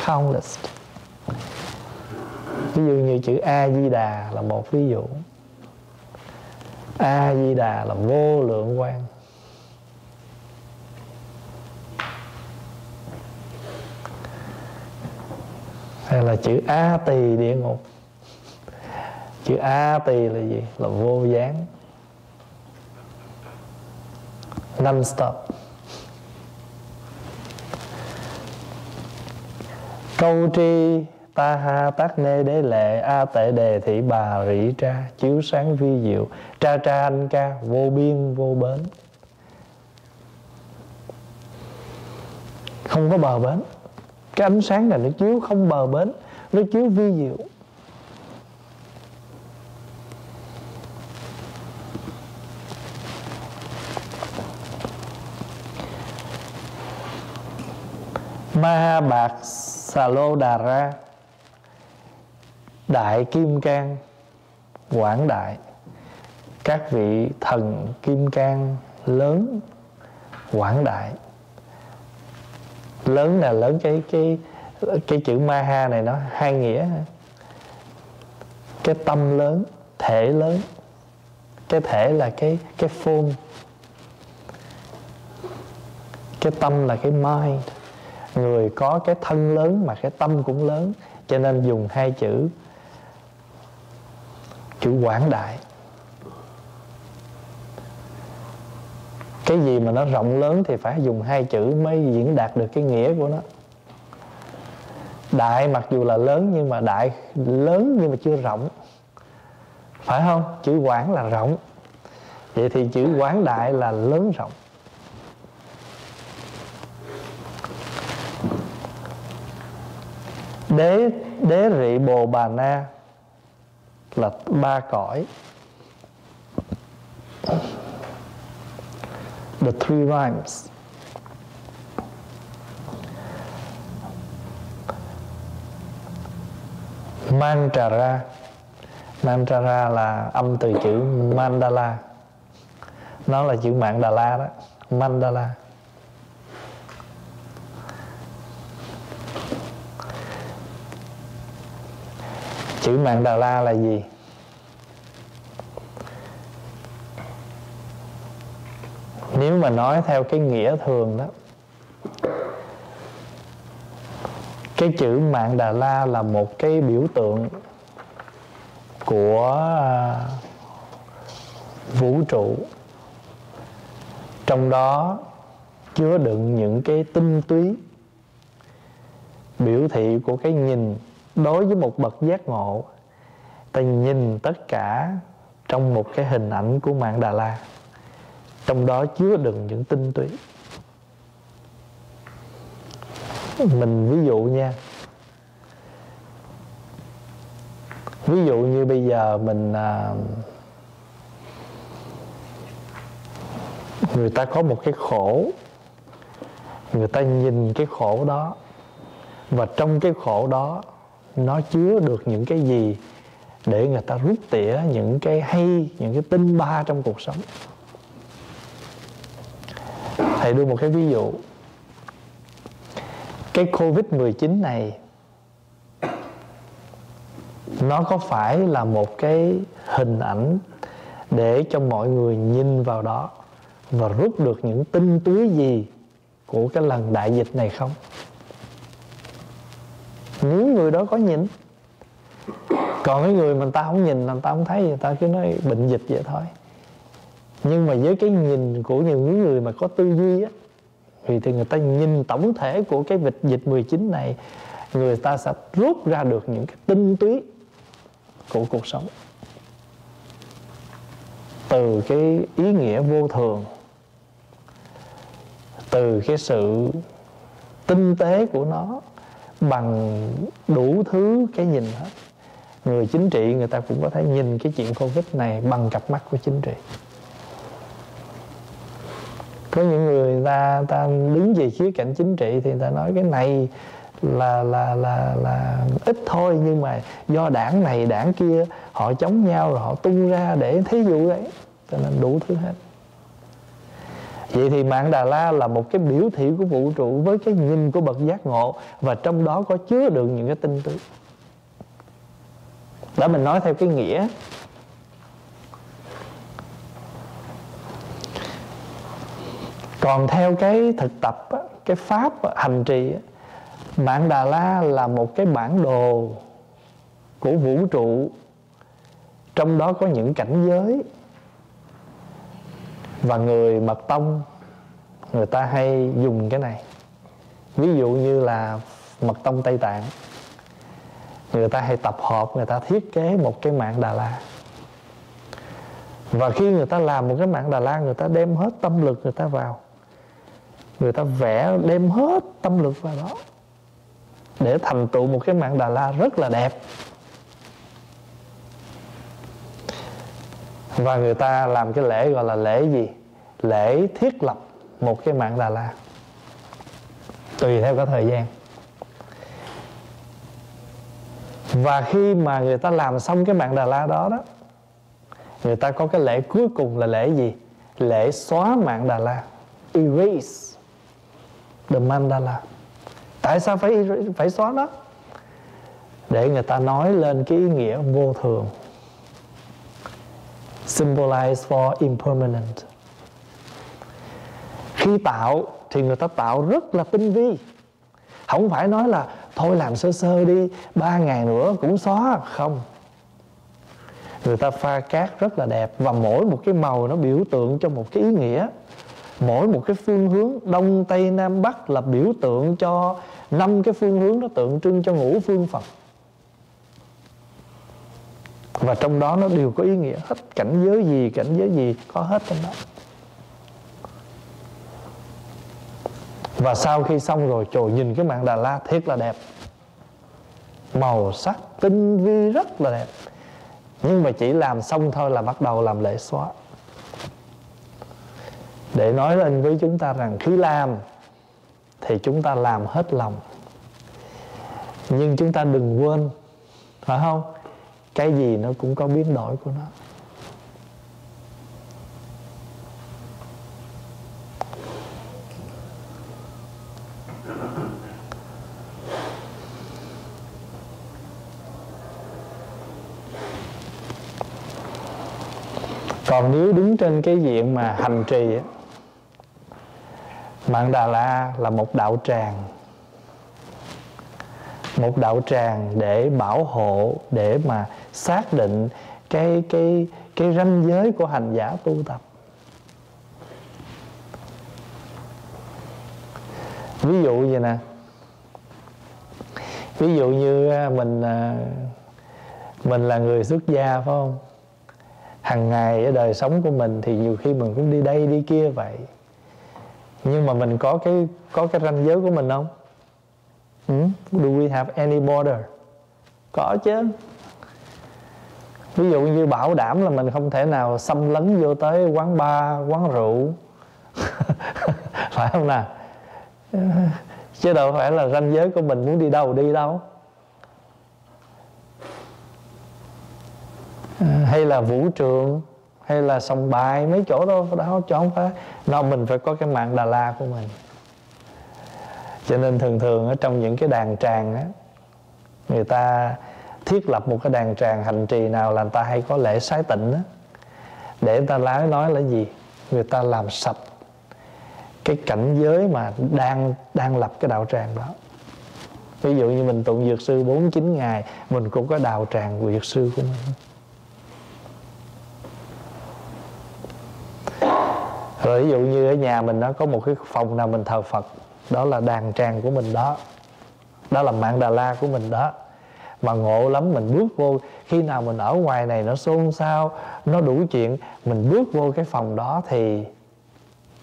countless ví dụ như chữ a di đà là một ví dụ. A di đà là vô lượng quan hay là chữ a tỳ địa ngục. Chữ a tỳ là gì? Là vô gián. Non stop câu tri ta ha tác nê đế lệ, a tệ đề thị bà rỉ tra chiếu sáng vi diệu, tra tra anh ca, vô biên vô bến. Không có bờ bến. Cái ánh sáng này nó chiếu không bờ bến, nó chiếu vi diệu. Ma bạc xà lô đà ra đại kim cang, quảng đại. Các vị thần kim cang lớn, quảng đại. Lớn là lớn cái cái cái chữ ma ha này nó hai nghĩa. Cái tâm lớn, thể lớn. Cái thể là cái cái form. Cái tâm là cái mind. Người có cái thân lớn mà cái tâm cũng lớn, cho nên dùng hai chữ chữ quảng đại. Cái gì mà nó rộng lớn thì phải dùng hai chữ mới diễn đạt được cái nghĩa của nó. Đại mặc dù là lớn nhưng mà đại lớn nhưng mà chưa rộng. Phải không? Chữ quảng là rộng. Vậy thì chữ quảng đại là lớn rộng. Đế đế rị bồ bà na là ba cõi. The three rhymes. Mantra. Mantra là âm từ chữ Mandala. Nó là chữ mạng Đà La đó. Mandala. Chữ mạng Đà La là gì? Nếu mà nói theo cái nghĩa thường đó, cái chữ mạng đà la là một cái biểu tượng của à, vũ trụ trong đó chứa đựng những cái tinh túy biểu thị của cái nhìn đối với một bậc giác ngộ ta nhìn tất cả trong một cái hình ảnh của mạng đà la trong đó chứa đựng những tinh túy. Mình ví dụ nha ví dụ như bây giờ mình à, người ta có một cái khổ người ta nhìn cái khổ đó và trong cái khổ đó nó chứa được những cái gì để người ta rút tỉa những cái hay, những cái tinh ba trong cuộc sống. Thầy đưa một cái ví dụ. Cái covid 19 này, nó có phải là một cái hình ảnh để cho mọi người nhìn vào đó và rút được những tinh túy gì của cái lần đại dịch này không? Người đó có nhìn. Còn cái người mà ta không nhìn là ta không thấy người ta cứ nói bệnh dịch vậy thôi. Nhưng mà với cái nhìn của những người mà có tư duy á, thì thì người ta nhìn tổng thể của cái dịch dịch 19 này, người ta sẽ rút ra được những cái tinh túy của cuộc sống. Từ cái ý nghĩa vô thường, từ cái sự tinh tế của nó bằng đủ thứ cái nhìn hết. Người chính trị người ta cũng có thể nhìn cái chuyện covid này bằng cặp mắt của chính trị. Có những người ta ta đứng về khía cạnh chính trị thì người ta nói cái này là là là là ít thôi, nhưng mà do đảng này, đảng kia, họ chống nhau rồi họ tung ra để thí dụ đấy cho nên đủ thứ hết vậy thì mạng đà la là một cái biểu thị của vũ trụ với cái nhìn của bậc giác ngộ và trong đó có chứa đựng những cái tinh túy đó, mình nói theo cái nghĩa. Còn theo cái thực tập cái pháp hành trì mạng đà la là một cái bản đồ của vũ trụ. Trong đó có những cảnh giới và người mật tông, người ta hay dùng cái này. Ví dụ như là mật tông tây tạng. Người ta hay tập hợp, người ta thiết kế một cái mạng đà la. Và khi người ta làm một cái mạng đà la, người ta đem hết tâm lực người ta vào. Người ta vẽ đem hết tâm lực vào đó để thành tựu một cái mạng Đà La rất là đẹp. Và người ta làm cái lễ gọi là lễ gì? Lễ thiết lập một cái mạng Đà La. Tùy theo cái thời gian. Và khi mà người ta làm xong cái mạng Đà La đó đó, người ta có cái lễ cuối cùng là lễ gì? Lễ xóa mạng Đà La. Erase the mandala tại sao phải phải xóa nó? Để người ta nói lên cái ý nghĩa vô thường symbolize for impermanent. Khi tạo thì người ta tạo rất là tinh vi. Không phải nói là, thôi làm sơ sơ đi, ba ngày nữa cũng xóa không. Người ta pha cát rất là đẹp và mỗi một cái màu nó biểu tượng cho một cái ý nghĩa. Mỗi một cái phương hướng đông, tây, nam, bắc là biểu tượng cho năm cái phương hướng nó tượng trưng cho ngũ phương phật và trong đó nó đều có ý nghĩa hết. Cảnh giới gì, cảnh giới gì, có hết trong đó. Và sau khi xong rồi, trời nhìn cái mạng Đà La thiệt là đẹp. Màu sắc, tinh vi rất là đẹp. Nhưng mà chỉ làm xong thôi là bắt đầu làm lễ xóa. Để nói lên với chúng ta rằng khi làm, thì chúng ta làm hết lòng. Nhưng chúng ta đừng quên, phải không? Cái gì nó cũng có biến đổi của nó. Còn nếu đứng trên cái diện mà hành trì á, mạng đà la là một đạo tràng một đạo tràng để bảo hộ, để mà xác định cái cái cái ranh giới của hành giả tu tập. Ví dụ vậy nè, ví dụ như à, mình à, mình là người xuất gia, phải không? Hàng ngày ở đời sống của mình thì nhiều khi mình cũng đi đây đi kia vậy. Nhưng mà mình có cái có cái ranh giới của mình không? Hmm? do we have any border? Có chứ. Ví dụ như bảo đảm là mình không thể nào xâm lấn vô tới quán bar, quán rượu. Phải không nào? Chứ đâu phải là ranh giới của mình muốn đi đâu đi đâu. À, hay là vũ trường, hay là sòng bài, mấy chỗ đó đó cho không phải. Nó mình phải có cái mạng đà la của mình cho nên thường thường ở trong những cái đàn tràng á, người ta thiết lập một cái đàn tràng hành trì nào là người ta hay có lễ sái tịnh á. Để người ta lái nói là gì? Người ta làm sạch cái cảnh giới mà đang đang lập cái đạo tràng đó. Ví dụ như mình tụng dược sư 49 ngày, mình cũng có đạo tràng của dược sư của mình. Rồi ví dụ như ở nhà mình nó có một cái phòng nào mình thờ phật đó là đàn tràng của mình đó. Đó là mạng đà la của mình đó. Mà ngộ lắm, mình bước vô, khi nào mình ở ngoài này nó xôn xao, nó đủ chuyện, mình bước vô cái phòng đó thì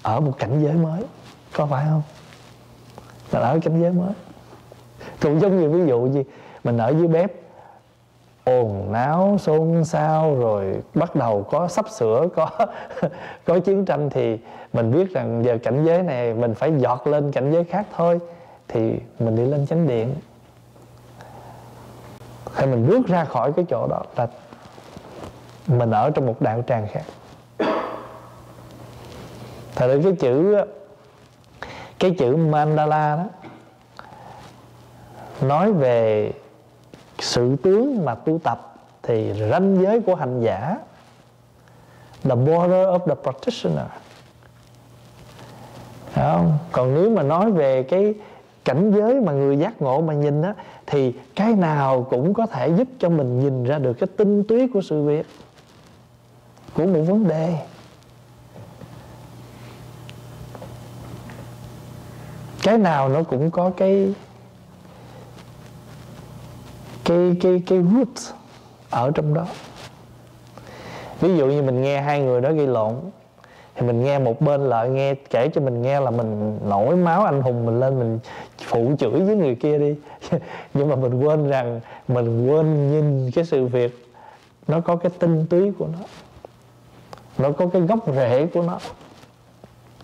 ở một cảnh giới mới. Có phải không? Mình ở cảnh giới mới. Cũng giống như ví dụ gì mình ở dưới bếp ồn náo xôn xao rồi bắt đầu có sắp sửa, có có chiến tranh thì mình biết rằng giờ cảnh giới này mình phải dọt lên cảnh giới khác thôi, thì mình đi lên chánh điện. Khi mình bước ra khỏi cái chỗ đó là mình ở trong một đạo tràng khác. Thật ra cái chữ cái chữ mandala đó, nói về sự tướng mà tu tập thì ranh giới của hành giả, the border of the practitioner không? còn nếu mà nói về cái cảnh giới mà người giác ngộ mà nhìn á, thì cái nào cũng có thể giúp cho mình nhìn ra được cái tinh túy của sự việc, của một vấn đề cái nào nó cũng có cái cái cái cái root ở trong đó. Ví dụ như mình nghe hai người đó gây lộn, thì mình nghe một bên lợi nghe, kể cho mình nghe là mình nổi máu anh hùng, mình lên mình phụ chửi với người kia đi. Nhưng mà mình quên rằng, mình quên nhìn cái sự việc, nó có cái tinh túy của nó nó có cái gốc rễ của nó.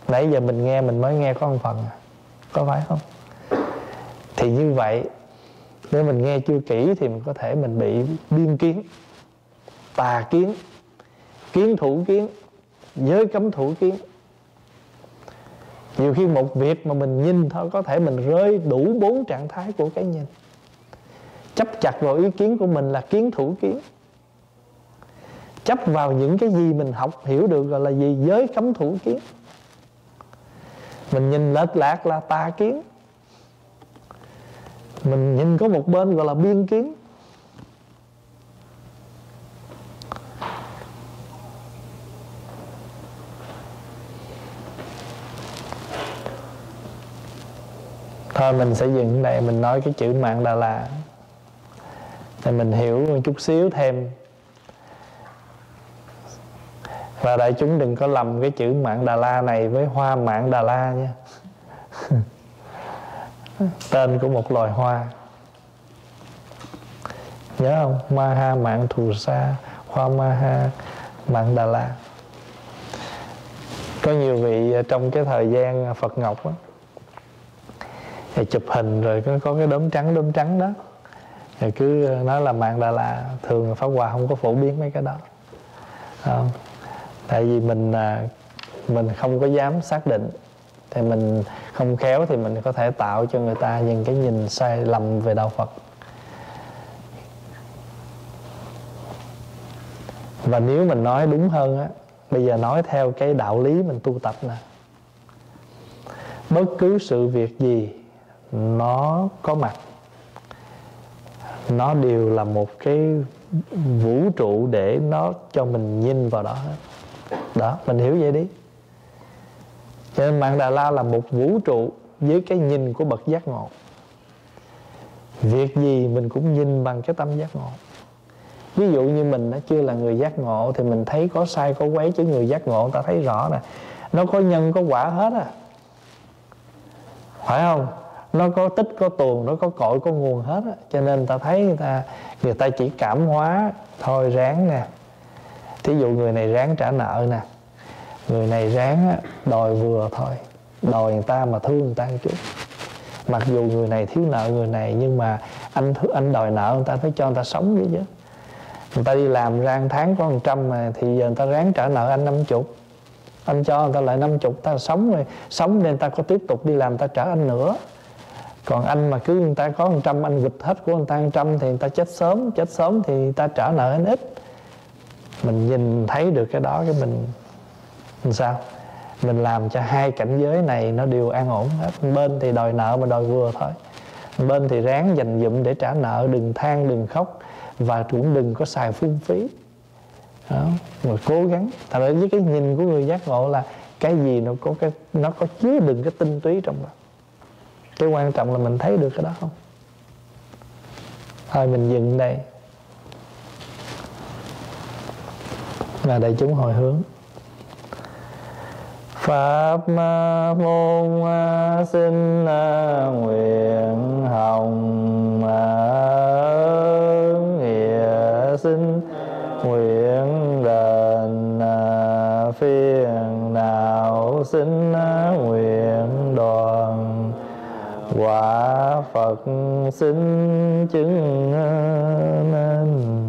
Nãy giờ mình nghe, mình mới nghe có một phần, có phải không? Thì như vậy nếu mình nghe chưa kỹ thì mình có thể mình bị biên kiến, tà kiến kiến thủ kiến, giới cấm thủ kiến. Nhiều khi một việc mà mình nhìn thôi, có thể mình rơi đủ bốn trạng thái của cái nhìn. Chấp chặt vào ý kiến của mình là kiến thủ kiến. Chấp vào những cái gì mình học hiểu được gọi là gì? Giới cấm thủ kiến. Mình nhìn lệch lạc là tà kiến mình nhìn có một bên gọi là biên kiến. Thôi mình sẽ dừng đây mình nói cái chữ mạng đà la thì mình hiểu một chút xíu thêm. Và đại chúng đừng có lầm cái chữ mạng đà la này với hoa mạng đà la nha tên của một loài hoa. Nhớ không? Maha mạng thù sa hoa maha mạng đà la có nhiều vị à, trong cái thời gian à, phật ngọc đó, thì chụp hình rồi có, có cái đốm trắng đốm trắng đó. Thì cứ à, nói là mạng đà la thường pháp hòa không có phổ biến mấy cái đó. Không? tại vì mình mình không có dám xác định thì mình không khéo thì mình có thể tạo cho người ta những cái nhìn sai lầm về đạo Phật. Và nếu mình nói đúng hơn á, bây giờ nói theo cái đạo lý mình tu tập nè. Bất cứ sự việc gì, nó có mặt. Nó đều là một cái vũ trụ để nó cho mình nhìn vào đó. Đó, mình hiểu vậy đi cho nên mạng đà la là một vũ trụ với cái nhìn của bậc giác ngộ. Việc gì mình cũng nhìn bằng cái tâm giác ngộ. Ví dụ như mình đã chưa là người giác ngộ thì mình thấy có sai, có quấy, chứ người giác ngộ ta thấy rõ nè. Nó có nhân, có quả hết à phải không? Nó có tích, có tuồng, nó có cội, có nguồn hết á. Cho nên ta thấy người ta người ta chỉ cảm hóa, thôi ráng nè. Thí dụ người này ráng trả nợ nè người này ráng đòi vừa thôi, đòi người ta mà thương người ta một chút. Mặc dù người này thiếu nợ người này, nhưng mà anh anh đòi nợ người ta phải cho người ta sống vậy chứ. Người ta đi làm ra một tháng có một trăm mà, thì giờ người ta ráng trả nợ anh năm chục. Anh cho người ta lại năm chục, ta sống rồi, sống nên ta có tiếp tục đi làm, ta trả anh nữa. Còn anh mà cứ người ta có một trăm, anh vịt hết của người ta một trăm thì người ta chết sớm chết sớm thì người ta trả nợ anh ít. Mình nhìn thấy được cái đó cái mình làm sao? Mình làm cho hai cảnh giới này nó đều an ổn hết. Bên thì đòi nợ mà đòi vừa thôi. Bên thì ráng dành dụm để trả nợ, đừng than, đừng khóc, và cũng đừng có xài phung phí. Đó, mà cố gắng. Thật ra với cái nhìn của người giác ngộ là cái gì nó có cái, nó có chứa đựng cái tinh túy trong đó. Cái quan trọng là mình thấy được cái đó không? Thôi, mình dừng đây. Là đại chúng hồi hướng. Pháp môn xin nguyện hồng nghĩa xin nguyện đền phiền nào xin nguyện đoàn quả Phật xin chứng nên